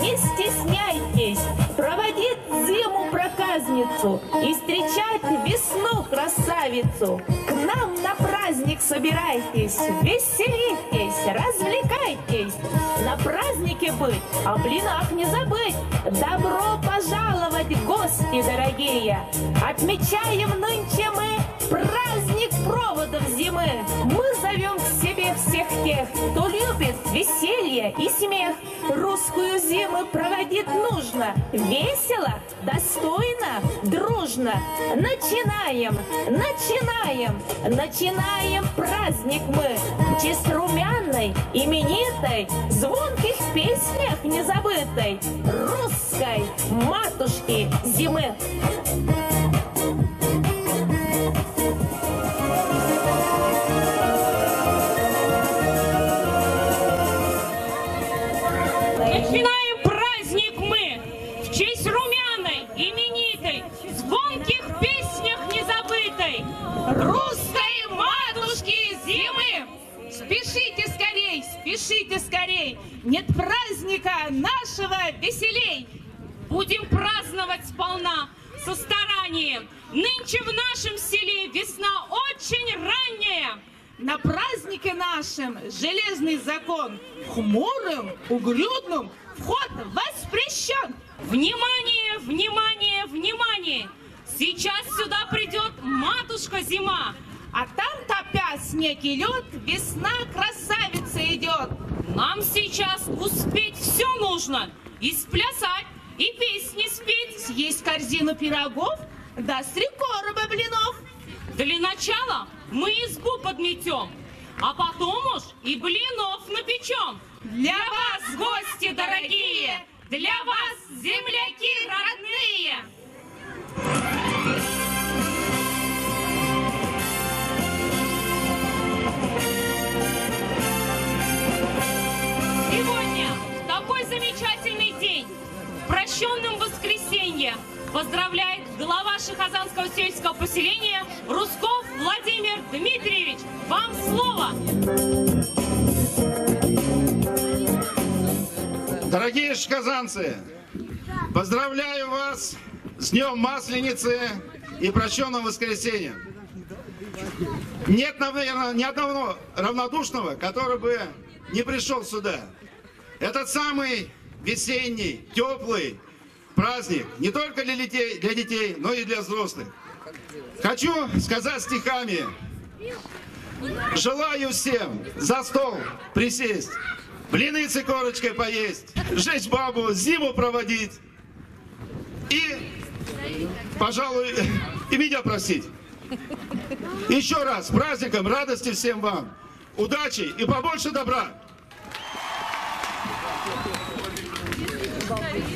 не стесняйтесь проводить зиму проказницу и встречать весну красавицу. К нам на праздник собирайтесь, веселитесь, развлекайтесь. На празднике быть, о блинах не забыть. Добро пожаловать, гости дорогие! Отмечаем нынче мы праздник проводов зимы. Мы зовем к себе всех тех, кто любит веселье и смех. Русскую зиму проводить нужно весело, достойно, дружно. Начинаем, начинаем, начинаем праздник мы в честь румяной, именитой, звонких песнях незабытой русской матушки зимы. Спешите скорей, нет праздника нашего веселей. Будем праздновать сполна, со старанием. Нынче в нашем селе весна очень ранняя. На празднике нашем железный закон хмурым, угрюдным вход воспрещен. Внимание, внимание, внимание! Сейчас сюда придет матушка зима. А там топя снег и лед, весна красавица идет. Нам сейчас успеть все нужно. И сплясать, и песни спеть. Съесть корзину пирогов, да три короба блинов. Для начала мы избу подметем, а потом уж и блинов напечем. Для вас, гости дорогие, для вас, земляки родные. Прощенном воскресенье, поздравляет глава Шихазанского сельского поселения Русков Владимир Дмитриевич. Вам слово! Дорогие шказанцы, поздравляю вас с Днем Масленицы и прощенным воскресеньем. Нет, наверное, ни одного равнодушного, который бы не пришел сюда. Этот самый весенний, теплый праздник не только для детей, для детей, но и для взрослых. Хочу сказать стихами. Желаю всем за стол присесть, блины с корочкой поесть, жечь бабу, зиму проводить и, пожалуй, и меня просить. Еще раз, с праздником, радости всем вам, удачи и побольше добра.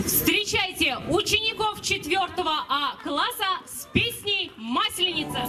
Встречайте учеников 4 А класса с песней «Масленица».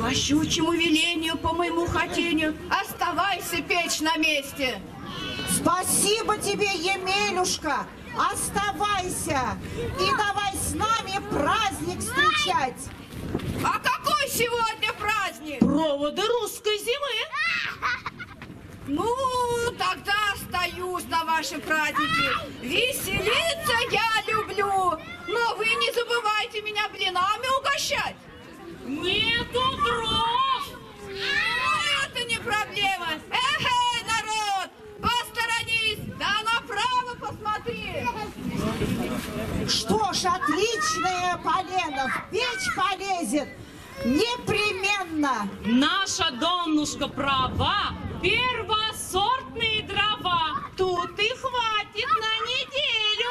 По щучьему велению, по моему хотению, оставайся печь на месте. Спасибо тебе, Емелюшка, оставайся и давай с нами праздник встречать. А какой сегодня праздник? Проводы русской зимы. Ну, тогда остаюсь на ваши праздники. Веселиться я люблю, но вы не забывайте меня блинами угощать. Мы дров, рост! Это не проблема! Эхе, народ! Посторонись! Да направо посмотри! Что ж, отличная полена! В печь полезет! Непременно! Наша донушка права! Первосортные дрова! Тут и хватит на неделю!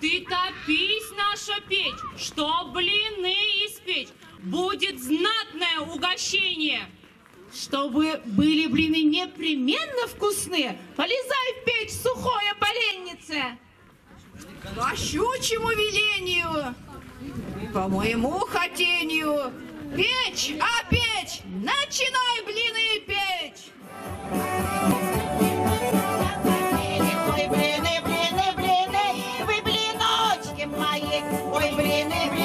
Ты топись, наша печь, что блины испечь, будет знатное угощение. Чтобы были блины непременно вкусные, полезай в печь сухое поленнице. По щучьему велению, по моему хотению, печь, а печь, начинай блины печь. Ой, блины, блины, вы блиночки мои, ой, блины, блины.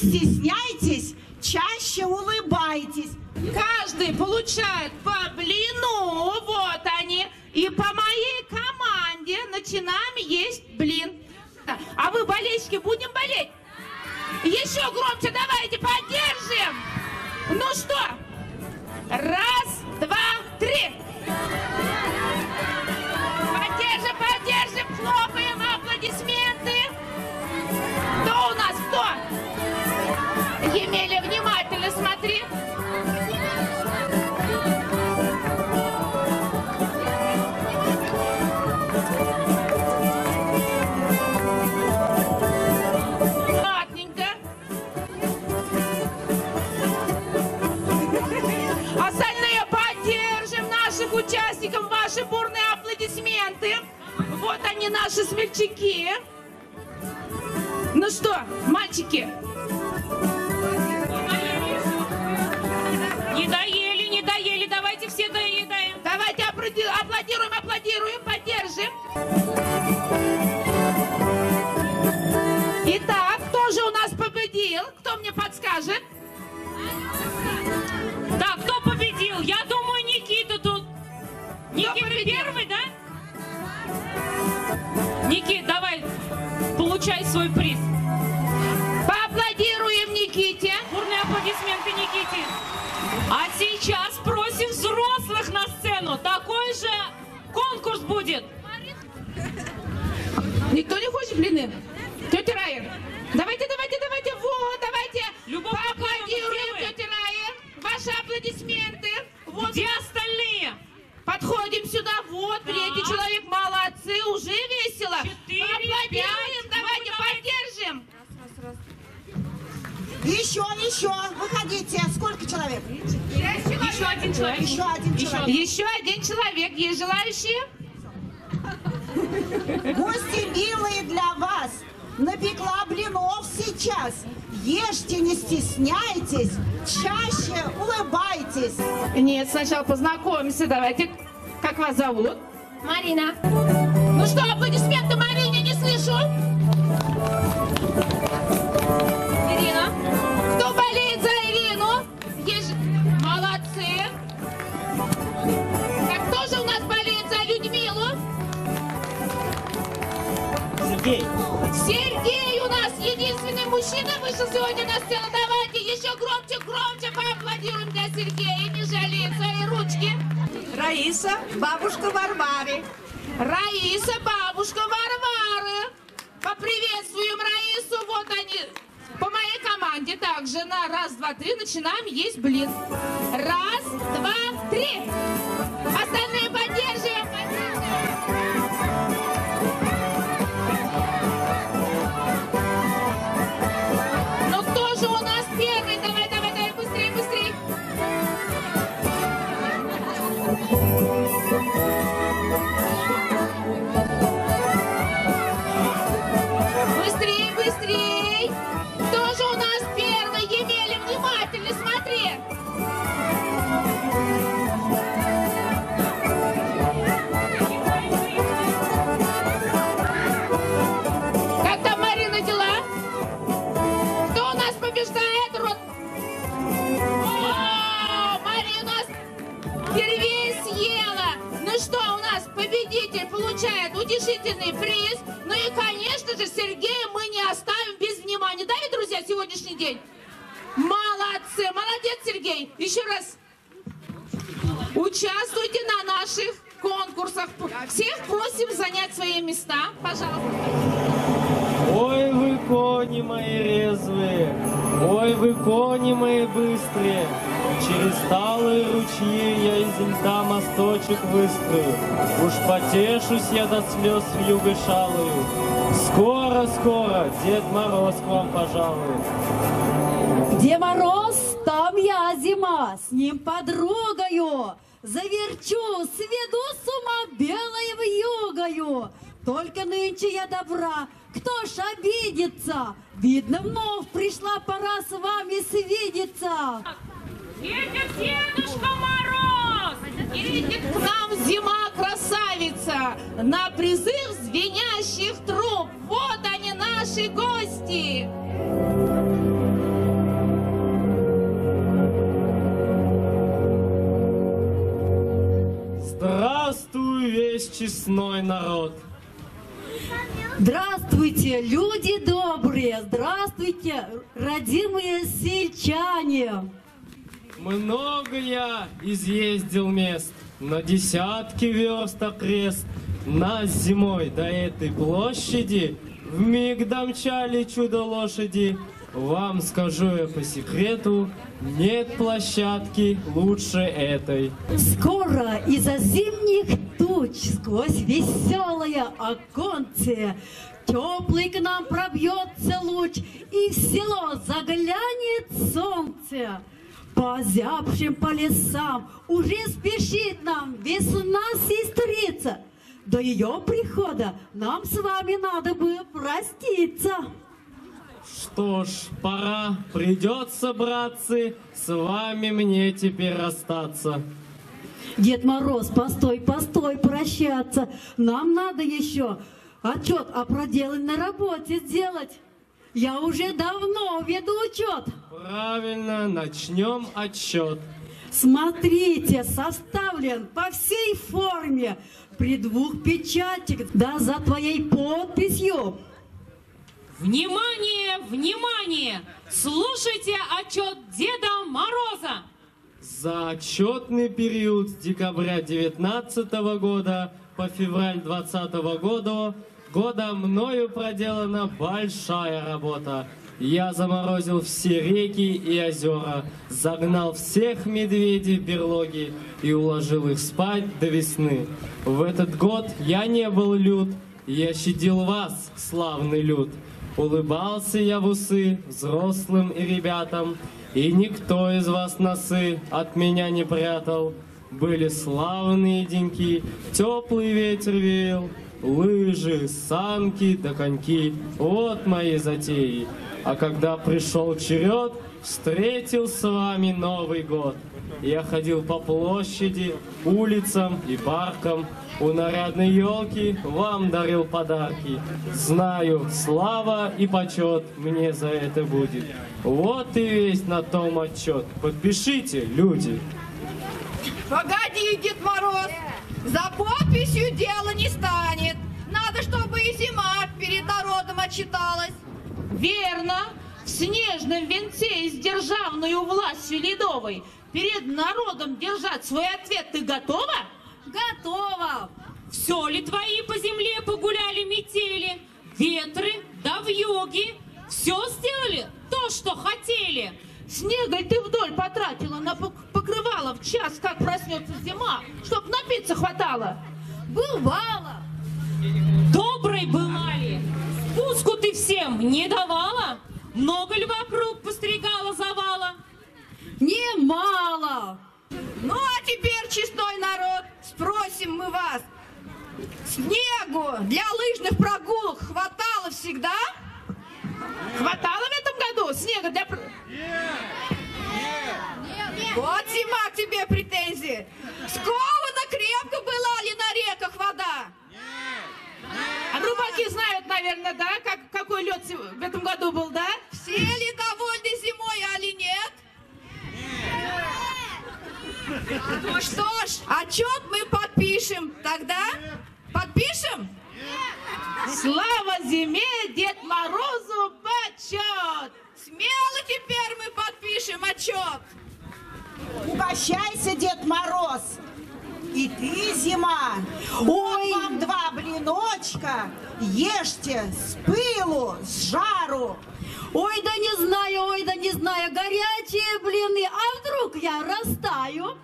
Стесняйтесь, чаще улыбайтесь. Каждый получает по блину. Вот они. И по моей команде начинаем есть блин. А вы, болельщики, будем болеть? Еще громче давайте, поддержим. Ну что? Раз, два, три. Поддержим, поддержим, хлопаем, Емеля, внимательно смотри. Ладненько. Остальные поддержим наших участников, ваши бурные аплодисменты. Вот они, наши смельчаки. Ну что, мальчики, Не доели, не доели, давайте все доедаем. давайте аплодируем, аплодируем, поддержим. Итак, кто же у нас победил? Кто мне подскажет? Так, кто победил? Я думаю, Никита тут. Никита первый, да? Никит, давай, получай свой приз. Поаплодируем Никите. Бурные аплодисменты Никите. А сейчас просим взрослых на сцену. Такой же конкурс будет. Никто не хочет блины? Тетя Рая, давайте, давайте, давайте, вот, давайте. Любовь Поаплодируем, тетя Рая. Ваши аплодисменты. Вот, Где остальные? подходим сюда, вот, третий Так. человек, молодцы, уже весело. Четыре, Поаплодируем, пять. давайте, Ну, поддержим. Еще, еще, выходите. Сколько человек? Еще один человек. Еще один человек. Еще один человек, есть желающие? Гости милые для вас напекла блинов сейчас. Ешьте, не стесняйтесь, чаще улыбайтесь. Нет, сначала познакомимся, давайте. Как вас зовут? Марина. Ну что, аплодисменты Марине Сергей, Сергей у нас единственный мужчина вышел сегодня на сцену. Давайте еще громче, громче поаплодируем для Сергея. Не жалеет своей ручки. Раиса, бабушка Варвары. Раиса, бабушка Варвары. Поприветствуем Раису. Вот они. По моей команде также на раз, два, три начинаем есть блин. Раз, два, три. Остальные поддерживаем. Получает утешительный приз. Ну и, конечно же, Сергея мы не оставим без внимания. Да, ведь, друзья, сегодняшний день? Молодцы! Молодец, Сергей! Еще раз участвуйте на наших конкурсах. Всех просим занять свои места. Пожалуйста. Ой вы кони мои резвые, ой вы кони мои быстрые, через талые ручьи я из льда мосточек выстрою, уж потешусь я до слез в юго шалую. Скоро-скоро Дед Мороз к вам пожалует. Где мороз, там я зима, с ним подругою. Заверчу, сведу с ума белое трогаю. Только нынче я добра, кто ж обидится? Видно, вновь пришла пора с вами свидеться. Едет Дедушка Мороз! Едет к нам зима красавица на призыв звенящих труб. Вот они наши гости. Здравствуй, весь честной народ! Здравствуйте, люди добрые, здравствуйте, родимые сельчане. Много я изъездил мест, на десятки верст окрест. Нас зимой до этой площади вмиг домчали чудо-лошади. Вам скажу я по секрету, нет площадки лучше этой. Скоро из-за зимних туч сквозь веселое оконце Теплый к нам пробьется луч, и в село заглянет солнце. По озябшим по лесам уже спешит нам весна-сестрица. До ее прихода нам с вами надо бы проститься. Что ж, пора, придется, братцы, с вами мне теперь расстаться. Дед Мороз, постой, постой, прощаться. Нам надо еще отчет о проделанной работе сделать. Я уже давно веду учет. Правильно, начнем отчет. Смотрите, составлен по всей форме при двух печатях, да за твоей подписью. Внимание, внимание! Слушайте отчет Деда Мороза! За отчетный период с декабря 19 года по февраль 20 года, года мною проделана большая работа. Я заморозил все реки и озера, загнал всех медведей в берлоги и уложил их спать до весны. В этот год я не был лют, я щадил вас, славный люд. Улыбался я в усы взрослым и ребятам, и никто из вас носы от меня не прятал. Были славные деньки, теплый ветер веял, лыжи, санки да коньки. Вот мои затеи. А когда пришел черед, встретил с вами Новый год. Я ходил по площади, улицам и паркам, у нарядной елки вам дарил подарки. Знаю, слава и почет мне за это будет. Вот и весь на том отчет. Подпишите, люди. Погоди, Дед Мороз, за подписью дело не станет. Надо, чтобы и зима перед народом отчиталась. Верно. В снежном венце и с державную властью ледовой перед народом держать свой ответ ты готова? Готово. Все ли твои по земле погуляли метели? Ветры да вьюги все сделали то, что хотели. Снега ты вдоль потратила на пок- покрывало в час, как проснется зима, чтоб напиться хватало. Бывало. Доброй была ли? Спуску ты всем не давала? Много ли вокруг постригала завала? Немало. Ну, а теперь, честной народ, спросим мы вас. Снегу для лыжных прогулок хватало всегда? Хватало в этом году снега для... пр- Вот зима к тебе претензии. Скована крепко была ли на реках вода? А рыбаки знают, наверное, да, как, какой лед в этом году был, да? Все ли довольны зимой, али нет? Ну что ж, отчет мы подпишем. Тогда подпишем? Слава зиме, Дед Морозу почет! Смело теперь мы подпишем отчет. Угощайся, Дед Мороз. И ты, зима. Ой. Вот вам два блиночка. Ешьте с пылу, с жару. Ой, да не знаю, ой, да не знаю, горячие блины, а вдруг я растаю?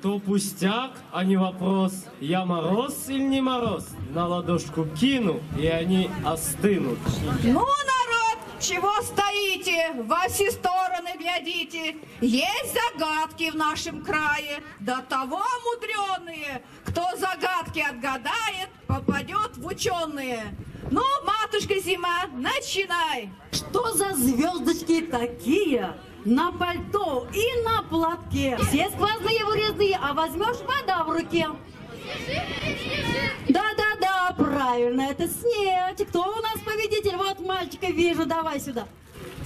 То пустяк, а не вопрос. Я мороз или не мороз? На ладошку кину, и они остынут. Ну, народ, чего стоите? Во все стороны глядите. Есть загадки в нашем крае, до того мудреные. Кто загадки отгадает, попадет в ученые. Ну, матушка зима, начинай. Что за звездочки такие? На пальто и на платке. Все сквозные вырезные, а возьмешь вода в руке. Да-да-да, правильно, это снежик. Кто у нас победитель? Вот мальчика вижу, давай сюда.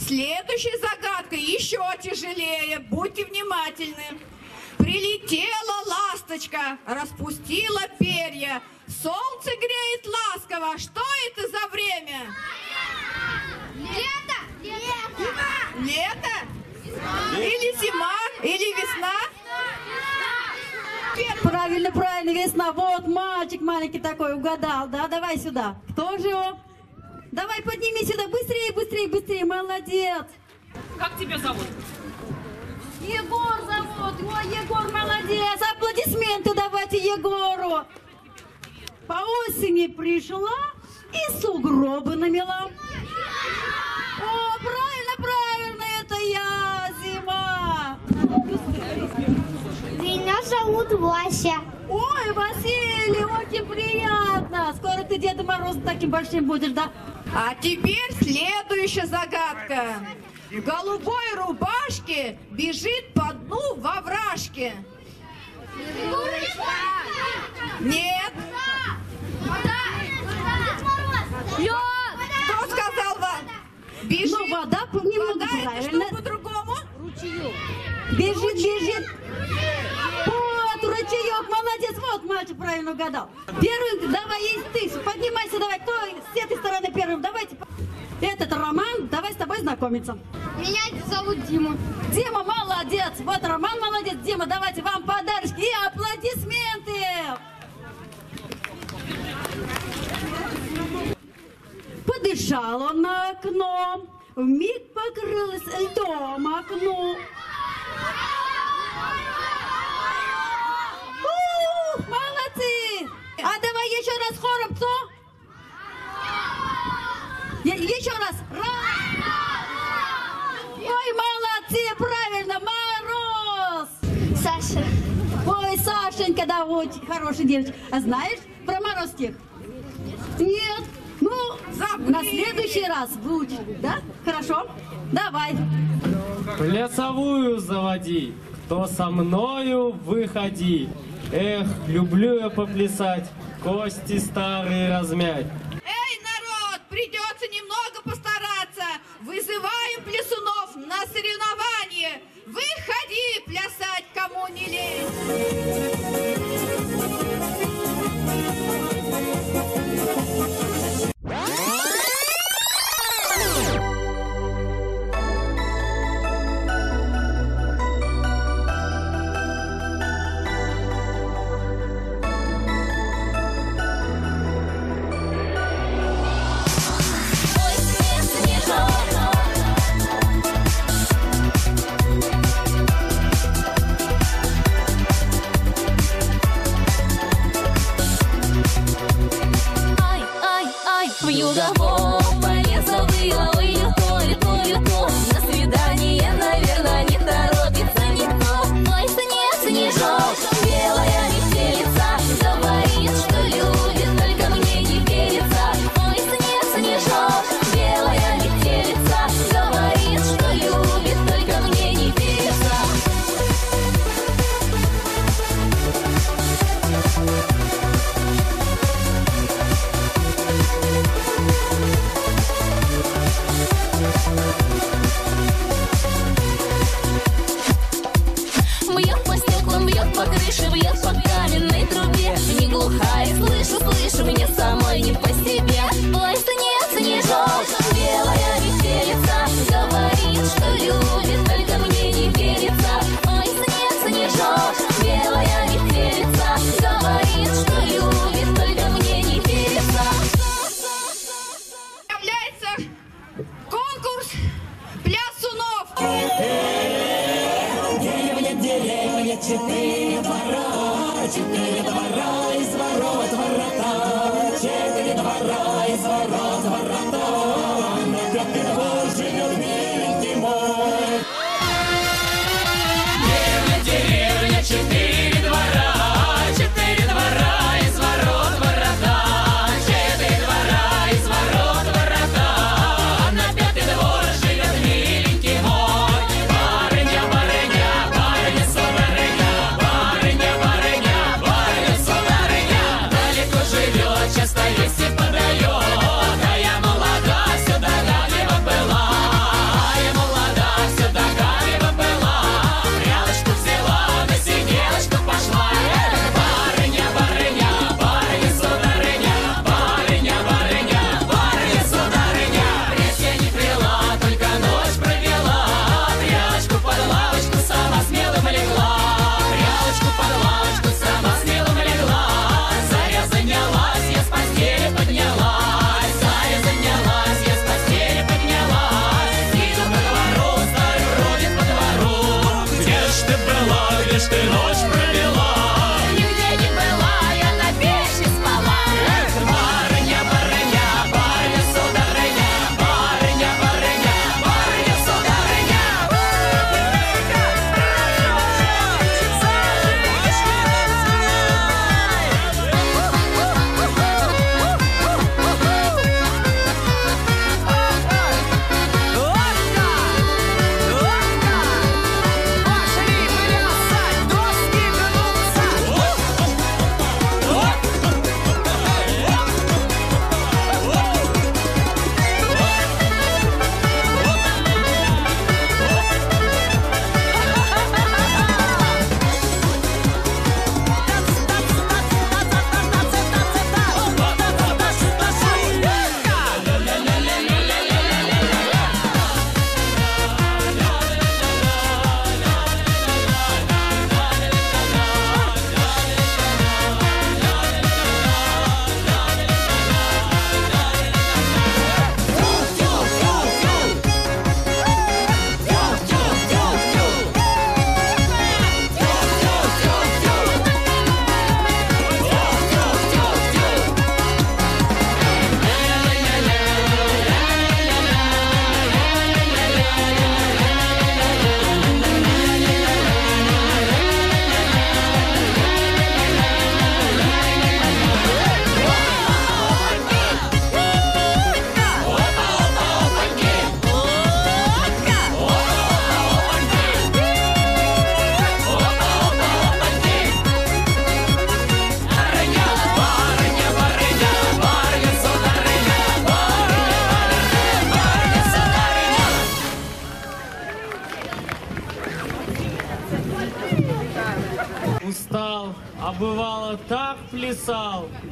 Следующая загадка еще тяжелее. Будьте внимательны. Прилетела ласточка, распустила перья. Солнце греет ласково. Что это за время? Лето! Лето! Лето? Или зима? Или весна? Правильно, правильно, весна. Вот мальчик маленький такой угадал, да? Давай сюда. Кто же его? Давай подними сюда, быстрее, быстрее, быстрее, молодец. Как тебя зовут? Егор зовут. Ой, Егор молодец. Аплодисменты давайте Егору. По осени пришла и сугробы намела. О, правильно, правильно, это я, зима. Меня зовут Вася. Ой, Василий, очень приятно. Скоро ты Деда Мороз таким большим будешь, да? А теперь следующая загадка. Голубой рубашке бежит по дну во вражке. Нет. Кто сказал вам? Бежит. Ну, вода по нему Вода это правильно. что по-другому? Бежит, бежит. Вот, ручеек, молодец, вот мальчик правильно угадал. Первым, давай, есть ты, поднимайся, давай, кто с этой стороны первым, давайте. Этот давай знакомиться. Меня зовут Дима. Дима, молодец, вот Роман молодец, Дима, давайте вам подарочки и аплодисменты. Подышал он на окно, вмиг покрылось льдом окно. Ух, молодцы! А давай еще раз хором, кто? Еще раз. Раз. Саша. Ой, Сашенька, да, очень хороший девочка. А знаешь про Мороз стих? Нет. Ну, на следующий раз выучишь, да? Хорошо? Давай. Плясовую заводи, кто со мною выходи. Эх, люблю я поплясать, кости старые размять. Эй, народ, придется немного постараться. Вызываем плясунов на соревнование. Выходи плясать, кому не лень.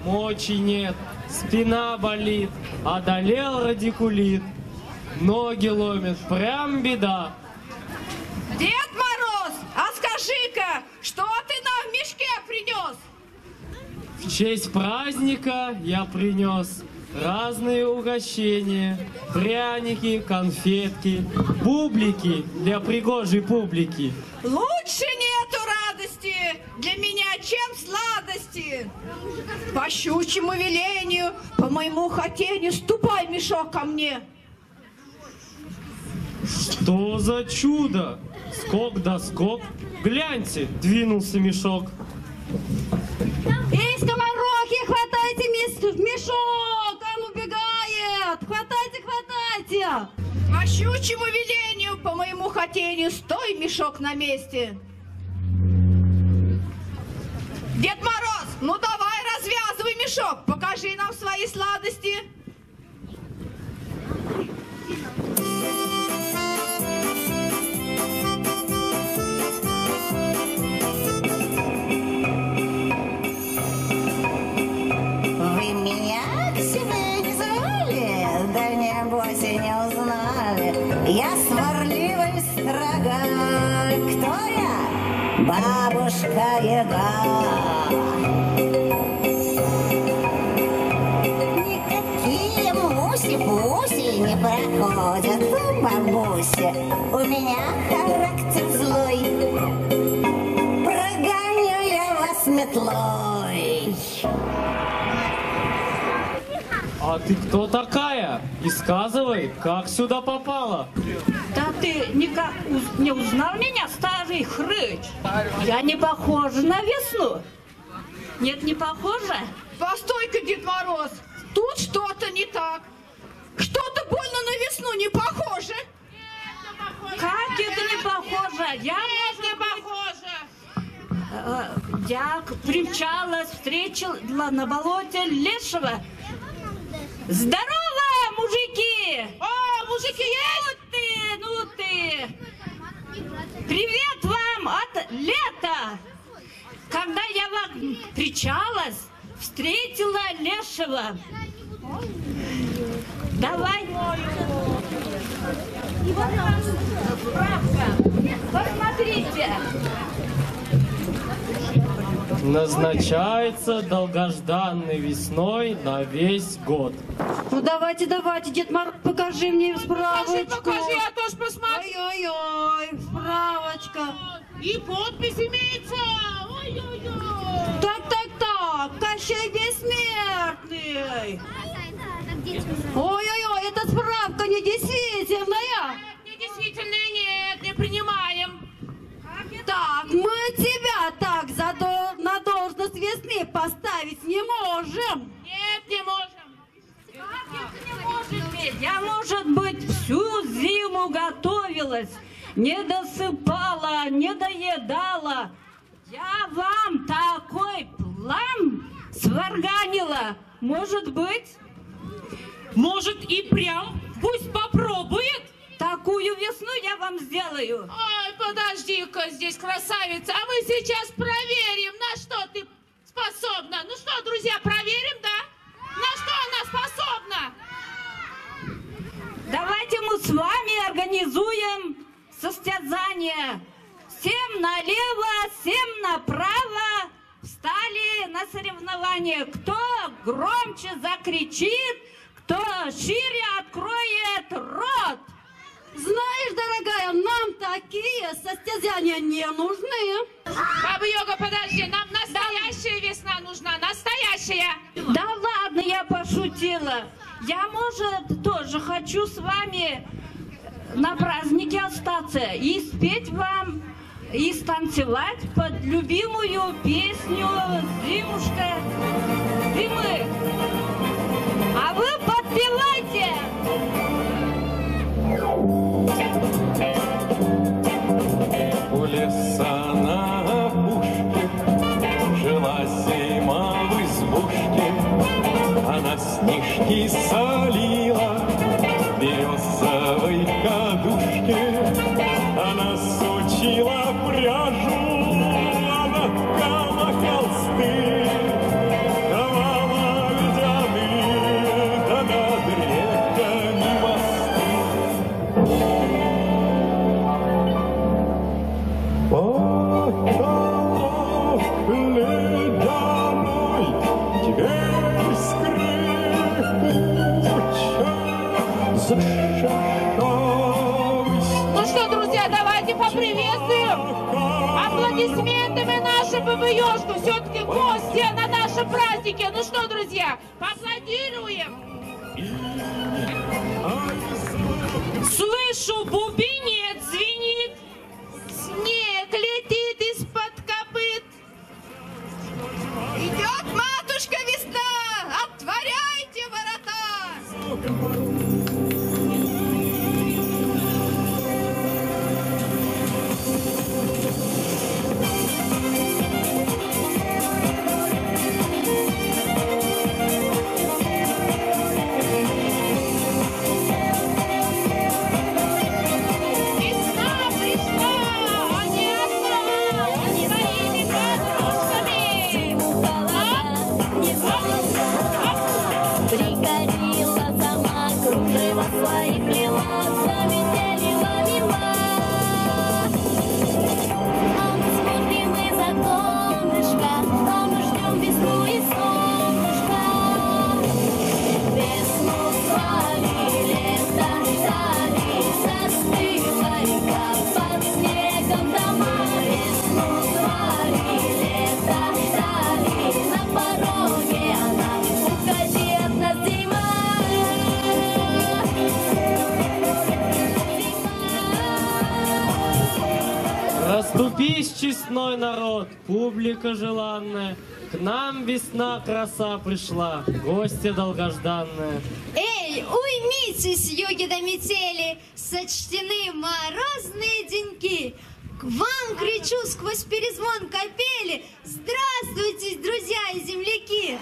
Мочи нет, спина болит, одолел радикулит, ноги ломит, прям беда. Дед Мороз, а скажи-ка, что ты нам в мешке принес? В честь праздника я принес разные угощения, пряники, конфетки, бублики для пригожей публики. Лучше нету радости для меня, чем сладости. По щучьему велению, по моему хотению, ступай, мешок, ко мне. Что за чудо? Скок да скок. Гляньте, двинулся мешок. Эй, скоморохи, хватайте мешок, он убегает! Хватайте, хватайте! По щучьему велению, по моему хотению, стой, мешок, на месте. Дед Мороз, ну давай развязывай мешок, покажи нам свои сладости. Вы меня к себе не звали, да небось и не узнали. Я сварливый строга. Кто я? Бабушка Яга. Муси-пуси не проходят, бабуся. У меня характер злой. Прогоню я вас метлой. А ты кто такая? И сказывай, как сюда попала? Ты никак не узнал меня, старый хрыч? Я не похожа на весну. Нет, не похожа? Постой-ка, Дед Мороз, тут что-то не так. Что-то больно на весну не похоже. Как это не похоже? Я, Не похоже. э, я примчалась, встретила на болоте лешего. Здорово, мужики! О, мужики есть? Ну ты, ну ты! Привет вам от лета! Когда я вам встречалась, встретила Лешего. Давай. Посмотрите. Назначается долгожданной весной на весь год. Ну давайте, давайте, Дед Мороз, покажи мне Покажи, справочку. покажи, я тоже посмотрю. Ой-ой-ой, справочка. И подпись имеется. Ой-ой-ой. Так, так, так, Кощей Бессмертный. Ой-ой-ой, эта справка не действительная. Не действительно нет, не принимаем. Так, мы тебя так за дол- на должность весны поставить не можем. Нет, не можем. Я, может быть, всю зиму готовилась, не досыпала, не доедала. Я вам такой план сварганила. Может быть? Может и прям пусть попробует. Такую весну я вам сделаю. Ой, подожди-ка здесь, красавица, а мы сейчас проверим, на что ты способна. Ну что, друзья, проверим, да? На что она способна? Давайте мы с вами организуем состязание. Всем налево, всем направо. Встали на соревнование. Кто громче закричит, кто шире откроет рот. Знаешь, дорогая, нам такие состязания не нужны. Баба Йога, подожди, нам настоящая весна нужна, настоящая. Да ладно, я пошутила. Я, может, тоже хочу с вами на празднике остаться и спеть вам и станцевать под любимую песню «Зимушка зимы». А вы подпевайте! У леса на опушке Жила зима в избушке Она снежки солила давайте поприветствуем аплодисментами нашу бабу-ежку. Все-таки гости на нашем празднике. Ну что, друзья, поаплодируем. Слышу, бубенец звенит. Раступись, честной народ, публика желанная. К нам весна краса пришла, гости долгожданные. Эй, уймитесь, юги до метели, сочтены морозные деньки. К вам кричу сквозь перезвон капели, здравствуйте, друзья и земляки.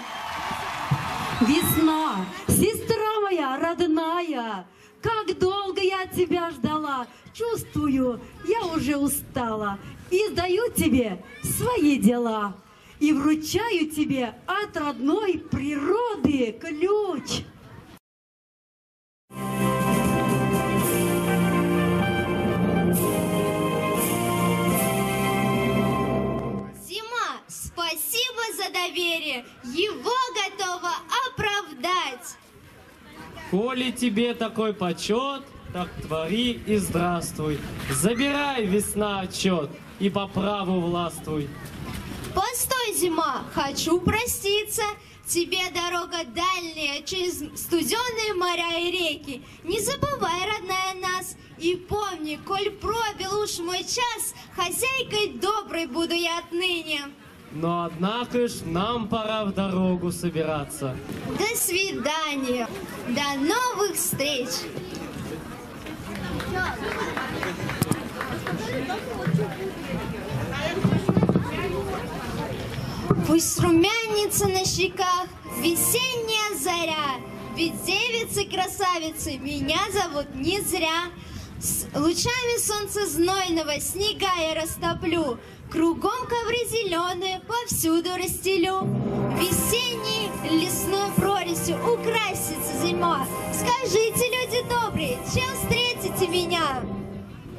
Весна, сестра моя родная, как долго я тебя ждала. Чувствую, я уже устала. И сдаю тебе свои дела. И вручаю тебе от родной природы ключ. Зима, спасибо за доверие, его готова оправдать. Коли тебе такой почет, так твори и здравствуй. Забирай, весна, отчет, и по праву властвуй. Постой, зима, хочу проститься. Тебе дорога дальняя через студеные моря и реки. Не забывай, родная, нас. И помни, коль пробил уж мой час, хозяйкой доброй буду я отныне. Но однако ж нам пора в дорогу собираться. До свидания. До новых встреч. Пусть румянится на щеках весенняя заря, Ведь девицы-красавицы меня зовут не зря. С лучами солнца знойного снега я растоплю, Кругом ковры зеленые повсюду расстелю. Весенней лесной прорезью украсится зима. Скажите, люди добрые, чем встретите меня?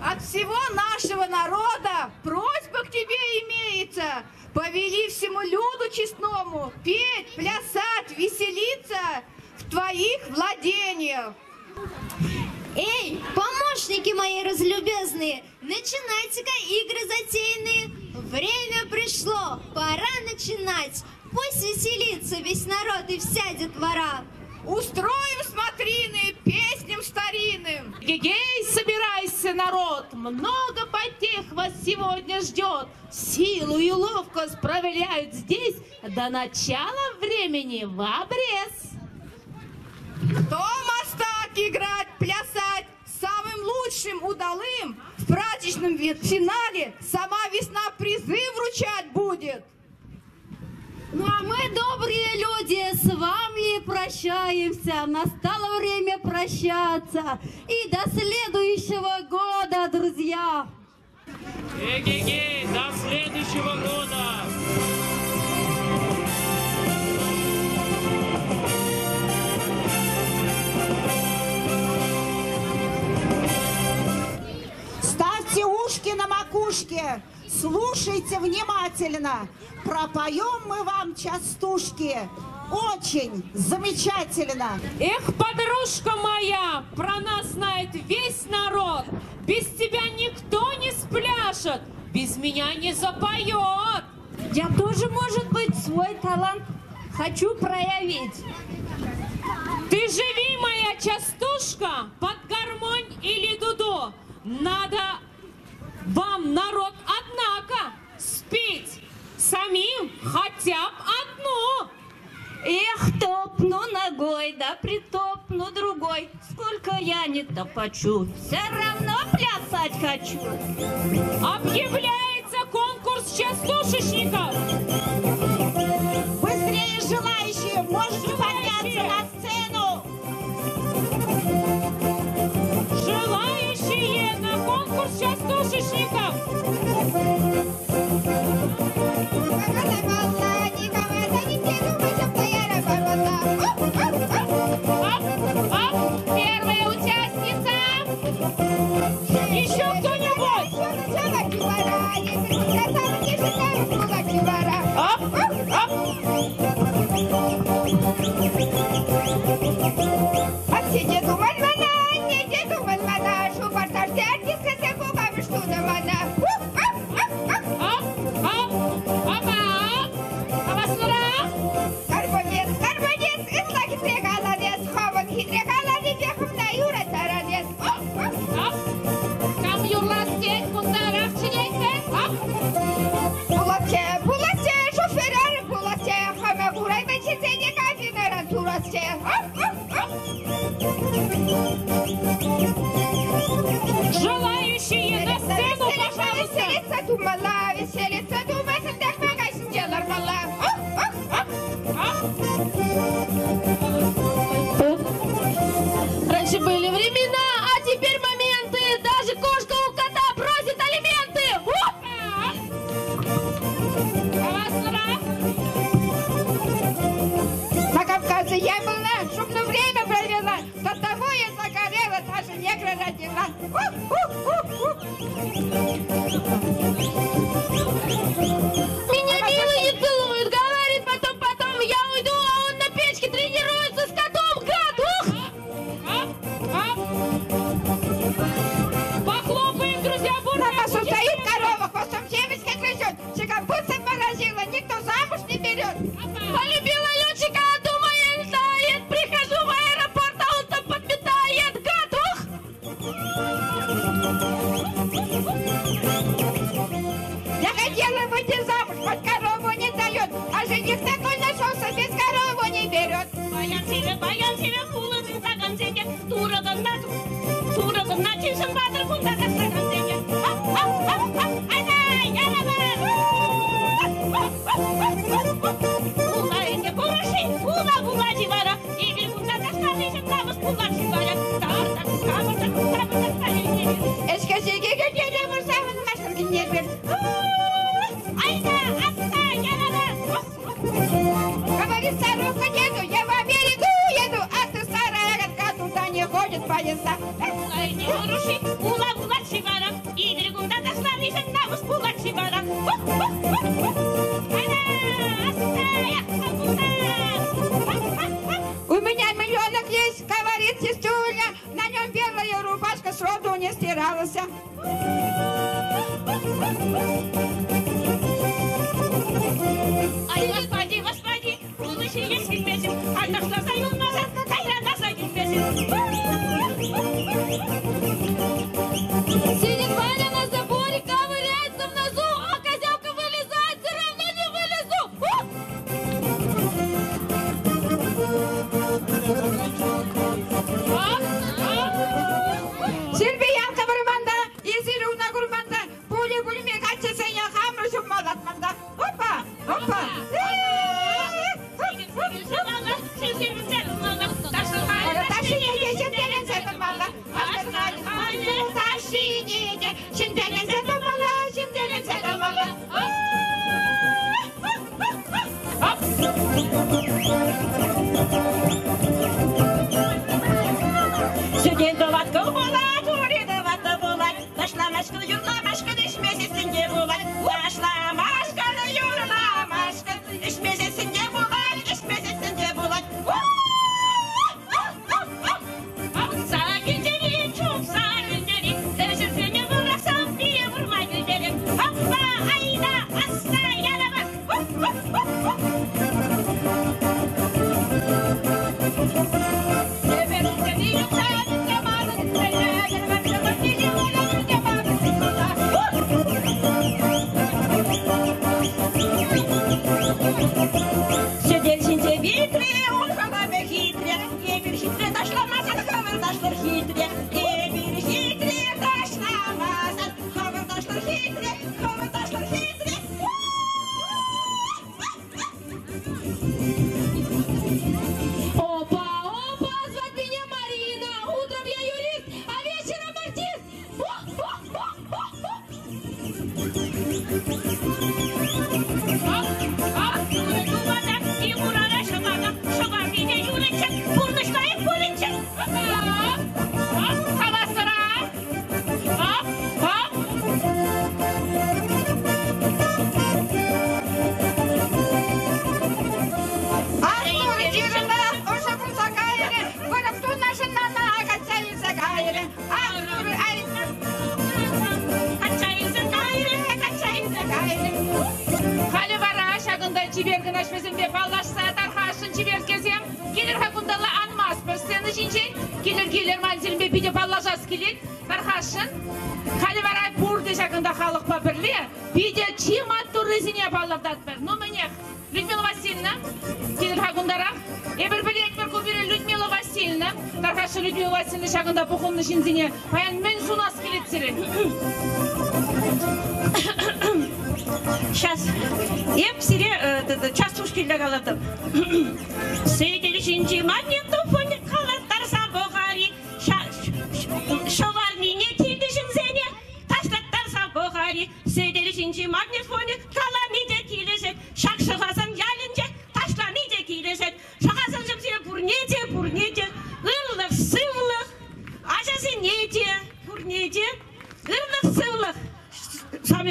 От всего нашего народа просьба к тебе имеется. Повели всему люду честному петь, плясать, веселиться в твоих владениях. Эй, помощники мои разлюбезные, начинайте-ка игры затейные. Время пришло, пора начинать. Пусть веселится весь народ и вся детвора. Устроим смотрины песням старинным. Гегей, собирайся, народ, много потех вас сегодня ждет. Силу и ловкость проверяют здесь до начала времени в обрез. Кто мастак играть, плясать самым лучшим удалым в праздничном финале сама весна призы вручать будет. Ну а мы, добрые люди, с вами прощаемся. Настало время прощаться. И до следующего года, друзья. Эгегей, до следующего года! Ставьте ушки на макушке, слушайте внимательно. Пропоем мы вам частушки. Очень замечательно. Эх, подружка моя, про нас знает весь народ. Без тебя никто не спляшет, без меня не запоет. Я тоже, может быть, свой талант хочу проявить. Ты живи, моя частушка, под гармонь или дуду. Надо вам, народ, однако, спеть самим хотя бы одну. Эх, топну ногой, да притопну другой. Сколько я не топочу, все равно плясать хочу. Объявляется конкурс частушечников. Быстрее желающие, можете подняться на сцену. Желающие на конкурс частушечников. どこから? Казахстанда халық па бірле, биде чима турызіне балладат бір. Ну, мне Людмила Васильевна, Кенельха Гундарах, Эбір білет бір көбірі Людмила Васильевна, Тархашы Людмила Васильевна шағында бұқымны жинзіне, паян мен сунас келетсері. Сейчас. Еп сире э, частушки для голодов. Сидели шинчи манету.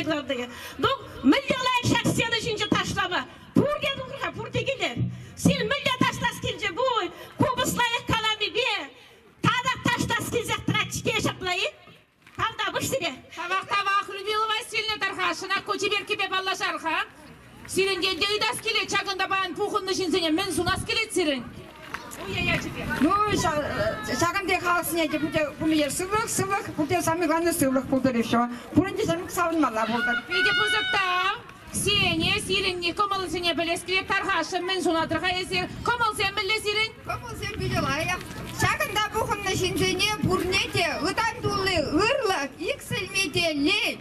қойдылар деген бұл мүлде олай шәк сен үшінші ташлама пур дедім ғой пур сен мүлде таштас келже бой кубыслайық калами бе тада таштас келзе трачке шаплайы тавдабыш сире тавақ тавақ людмила васильевна тархашына көчеберке бе балла жарха сирен келде үйдас келе чагында баян пухынны жинсене мен сунас келет сирен Ну, шагам де халсыне, де бұте, бұны ер сывлық, сывлық, бұте самый главный сывлық бұлдыр еще savunmalar burada. Peki fırsatda Сене, сиренне, комал сене білескіле, тарғашы мен сонадырға есер, комал сен біле сирен? Комал сен біле лайық. Шағында бұқынны жінжене, бұрнете, ұдан дулы, ұрлық, ексілмеде, лей,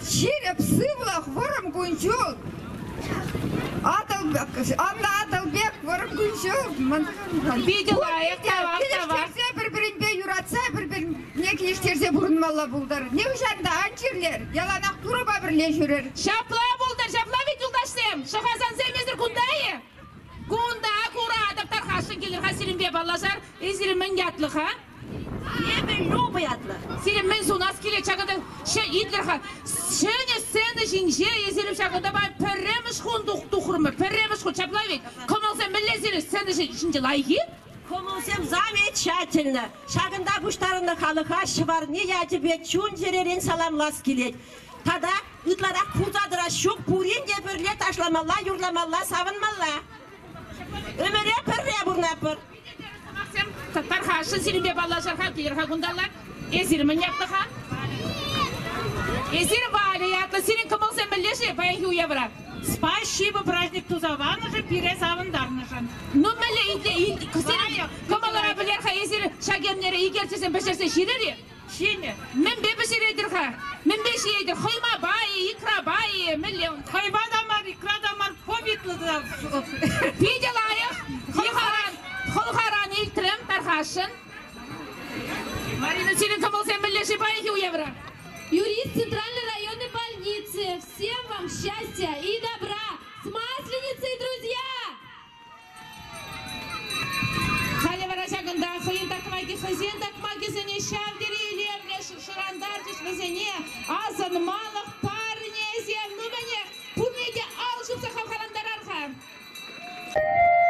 шеріп, сывлық, вұрым күншіл. Адылбек, анда атылбек, вұрым күншіл. Видел лайық, тавар, тавар. Келештерсе жатса бір бір неке іштерсе бұрынмалла болдар не жатында анчерлер яланақ туруба бірле жүрер шапла бұлдар шапла вет юлдаштем шахазан земездір кундайы кунда ақура адаптар хашын келер ха сиринбе баллашар изирин менге атлы ха Ебе любый атлы. Сирин мен сунас келе чагында ше идлер ха. Шене сцена жинже езелим чагында ба перемиш хундук тухурмы. Перемиш ху чаплавит. Комалса миллезелим сцена жинже лайги. Комусем замечательно. Шагында буштарында халыха шварни я тебе чун жеререн саламлас келет. Тада ытлара кузадыра шук пурин деперле ташламалла, юрламалла, савынмалла. Өмере пірре бурнапыр. Тархашын сирин бе баллашар ха келер ха кундалар. Эзирин мен ятлык ха. Эзир валя ятлы сирин комалса миллеше баян хуябра. Спасибо, праздник тузаванышын, пире савындарнышын. Ну, мәлі үйді, күсері, көмалара білер қа езері, шагемнері егертесен бішерсе шерері? Шене. Мен бе бішередір қа, мен бе шередір, хойма байы, икра байы, мәлі. да мар икра дамар, побитлы да. Пиде лайық, холхаран, холхаран илтірім тархашын. Марина Черенко, бұл сен білеші байы кеу евра. Юрист Центральный район. Больницы. Всем вам счастья и добра. С Масленицей, друзья! Хали варашагында хыйын такмаги хызен такмаги зене шавдери илемле шырандар диш везене азан малых парне зем ну мене пунеде алшыпса хавхаландар арха. Какие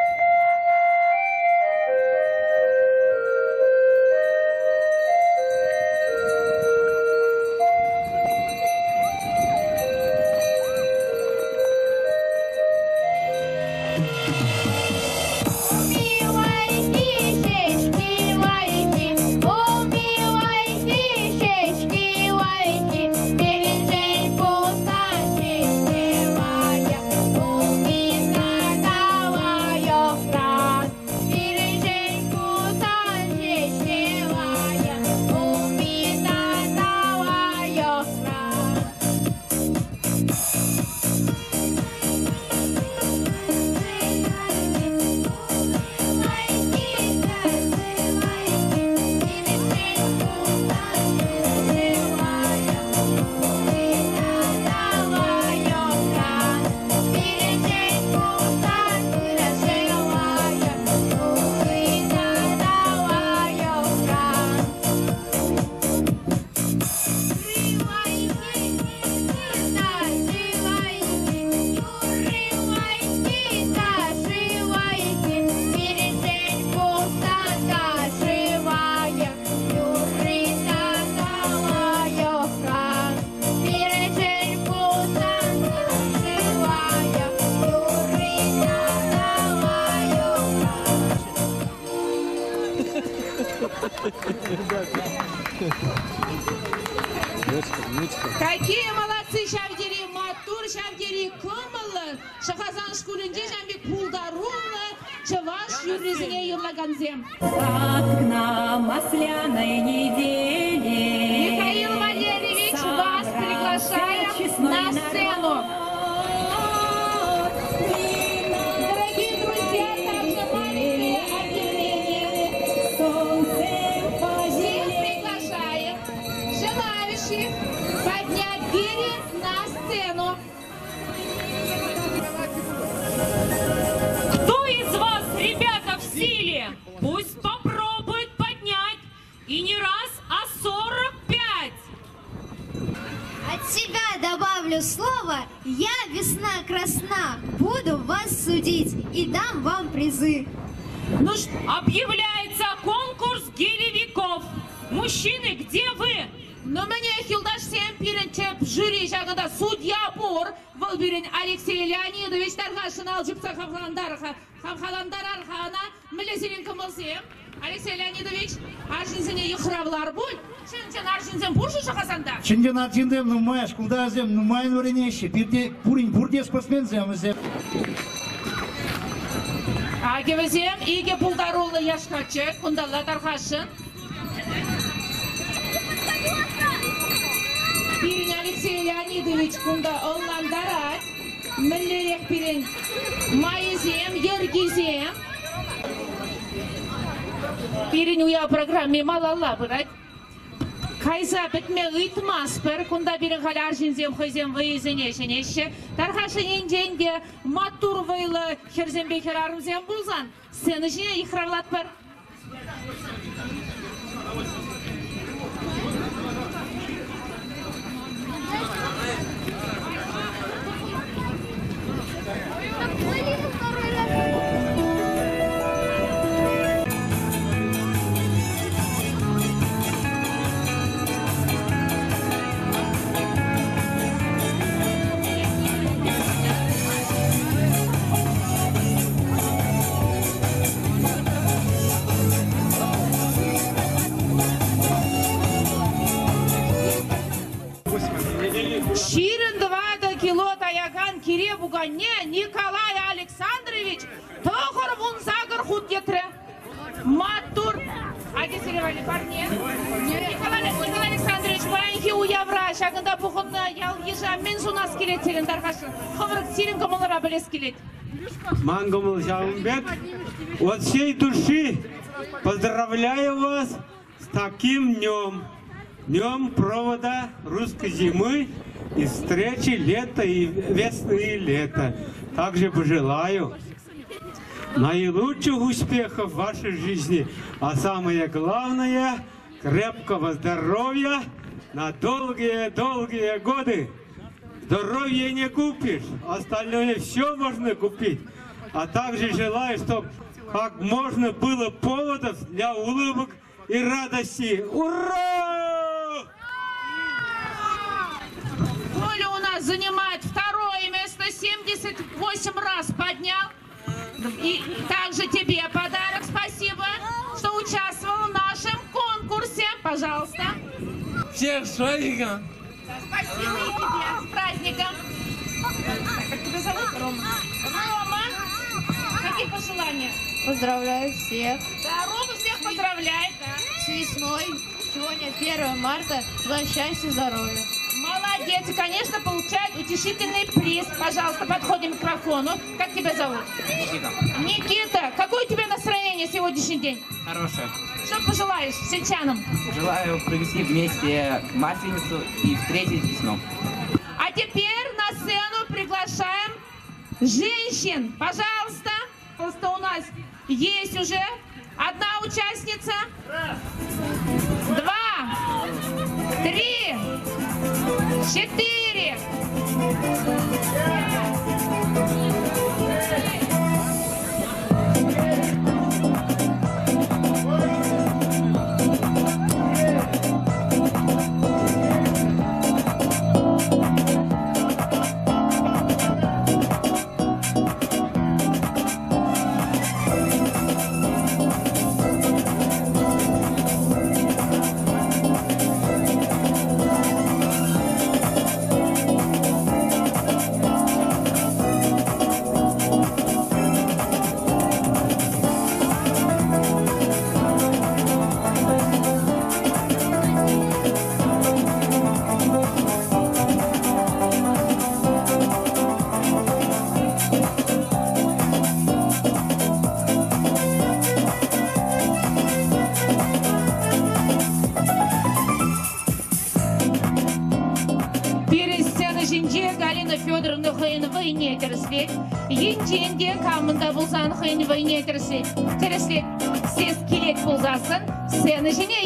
добавлю слово «Я весна красна». Буду вас судить и дам вам призы. Ну ж, объявляется конкурс гелевиков. Мужчины, где вы? Но мне Хилдаш всем пиренчеп жюри жағында судья бор был Алексей Леонидович Тархашин алжып сахавландарха хамхаландар архана милесинин кымылсем Алексей Леонидович аржинсене йыхравлар бул чынчен аржинсен буршы шахасанда чынчен аржиндем нумаш кулдазем нумайын өренеши бирде бурин бурде спортсмензем зе Агевезем иге пулдарулы яшкачек кундалла Тархашин Пирин Алексей Леонидович кунда олландарат, миллерек пирин майызем, ергизем. Пирин уя программе Малала, бұрат. Кайза бітме ұйтмас бір, күнда берін қалар жинзем хөзем өйізіне жінеші. Тархашы енженге матур вайлы херзембе херарымзем бұлзан, сені жіне иқрарлат бір. Кире буганне Николай Александрович тохор вун загар худ гетре. Матур. А где серевали парни? Николай, Николай Александрович, маленький у явра, шагында бухынна ял ежа мен жунас келет терен даргашы. Хымырык сирин кымылыра білес келет. Мангомыл Жаумбек, от всей души поздравляю вас с таким днем. Днем провода русской зимы и встречи лета и весны и лета. Также пожелаю наилучших успехов в вашей жизни, а самое главное крепкого здоровья на долгие-долгие годы. Здоровье не купишь, остальное все можно купить. А также желаю, чтобы как можно было поводов для улыбок и радости. Ура! Коля у нас занимает второе место, 78 раз поднял. И также тебе подарок, спасибо, что участвовал в нашем конкурсе. Пожалуйста. Всех с праздником! Да, спасибо и тебе. С праздником. Как тебя зовут, Рома? Рома, какие пожелания? Поздравляю всех Да, Рома всех поздравляет, да. с весной. Сегодня 1 марта. За счастье, здоровья. Молодец, и, конечно, получает утешительный приз. Пожалуйста, подходим к микрофону. Как тебя зовут? Никита. Никита, какое у тебя настроение сегодняшний день? Хорошая. Что пожелаешь сельчанам? Желаю провести вместе Масленицу и встретить весну. А теперь на сцену приглашаем женщин. Пожалуйста. Просто у нас есть уже одна участница. Два. Три. Четыре. жеткенде қамында болсаң қиын войне тірісет тірісет сез келет болғасын сені және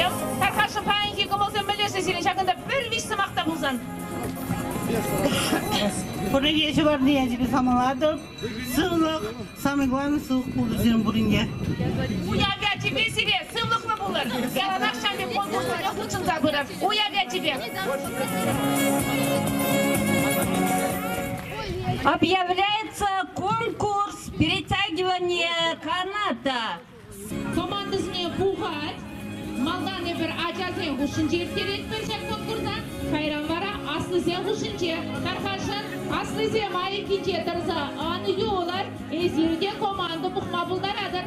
William, daar gaat champagne, kom en melisse zien. Ik de pulvis mag dat boezen. Bunun yaşı var diye bir samalardır. Sığlık, sami guan sığlık buldu senin bunun ya. Bu ya bir tipi sile, sığlık mı bulur? Yarın akşam bir konkursun yok için de bırak. Bu ya bir tipi. Abi ya bile Малданы бір ачасын хушынче ертерет бершек конкурса. Хайран вара аслысе хушынче. Тархашын аслысе майы кинче тұрса. Аны юолар. Эзирде команда бұқма бұлдарадыр.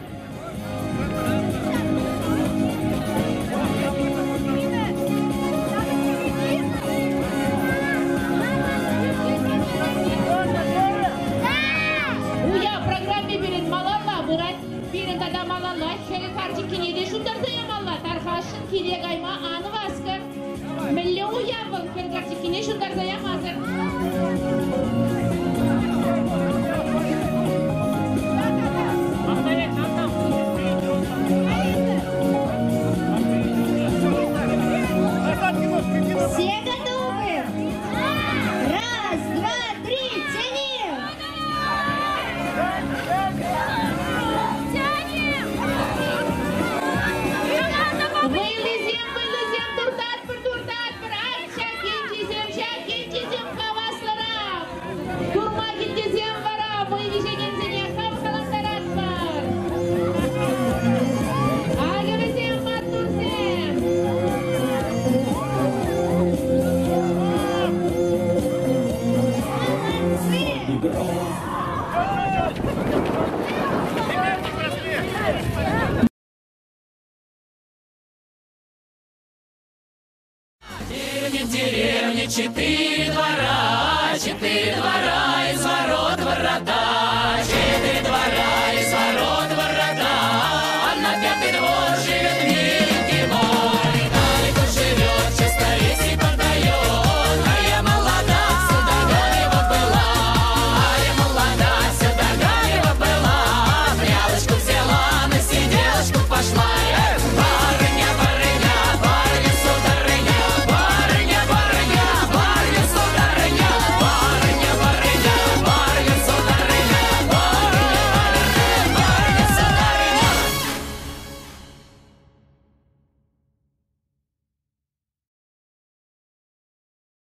Уя программе берет малалла бұрат. Берін тада малалла. Шәге карчы кенеде керек айма анық асқыр миллион уябы пергартикіне шындардай амазыр